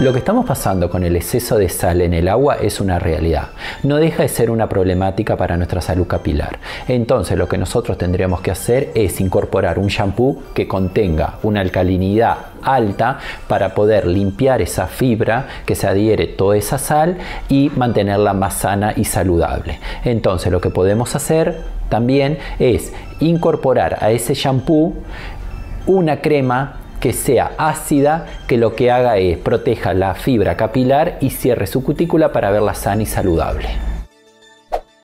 Lo que estamos pasando con el exceso de sal en el agua es una realidad. No deja de ser una problemática para nuestra salud capilar. Entonces lo que nosotros tendríamos que hacer es incorporar un shampoo que contenga una alcalinidad alta para poder limpiar esa fibra que se adhiere toda esa sal y mantenerla más sana y saludable. Entonces lo que podemos hacer también es incorporar a ese shampoo una crema que sea ácida, que lo que haga es proteja la fibra capilar y cierre su cutícula para verla sana y saludable.